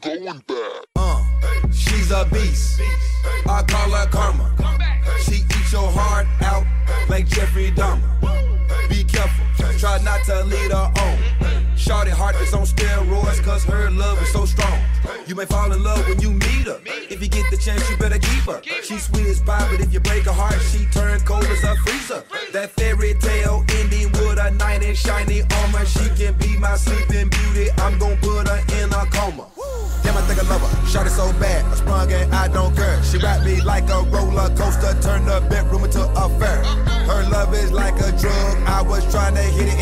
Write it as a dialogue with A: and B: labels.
A: going bad.
B: Uh, she's a beast. I call her karma. She eats your heart out like Jeffrey Dahmer. Be careful, try not to lead her on. Shorty heart is on steroids, cause her love is so strong. You may fall in love when you meet her. If you get the chance, you better keep her. She's sweet as pie, but if you break her heart, she turn cold as a freezer. That fairy tale ending with a knight in shiny armor. She can be my sleeping beauty. I'm gonna put her in a coma. Shot it so bad, I sprung and I don't care. She wrapped me like a roller coaster, turned the bedroom into a fair. Her love is like a drug. I was trying to hit it